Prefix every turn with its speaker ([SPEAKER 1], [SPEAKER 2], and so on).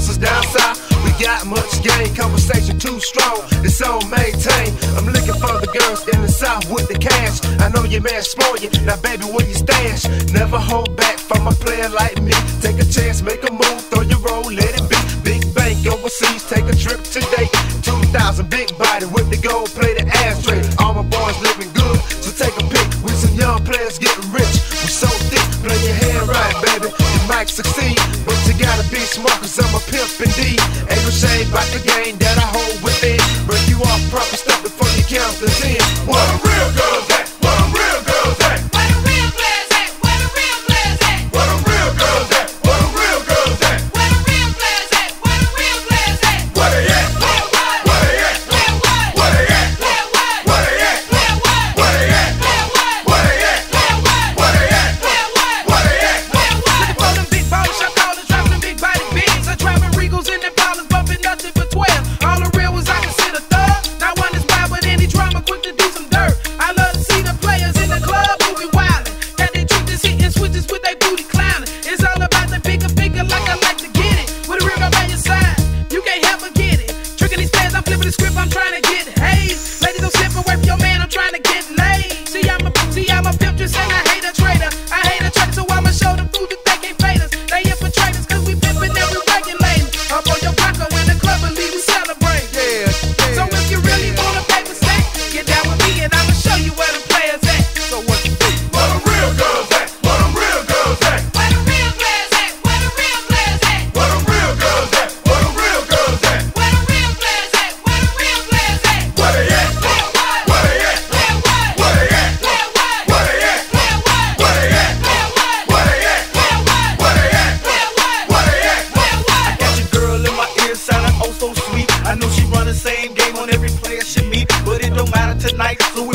[SPEAKER 1] bosses down south. We got much game, conversation too strong, it's all maintained. I'm looking for the girls in the south with the cash. I know your man spoil you, now baby, where you stash? Never hold back from a player like me. Take a chance, make a move, throw your roll, let it be. Big bank overseas, take a trip today. 2000 big body, whip the gold, play the ashtray. All my boys living good, so take a pic. We some young players getting rich, We're so thick might succeed, but you gotta be smart cause I'm a pimp indeed. Ain't no shame about the game that I hold within. Break you off proper stuff before you count the ten. What a real
[SPEAKER 2] girl this grip I'm trying to the
[SPEAKER 3] same game on every player should meet, but it don't matter tonight. So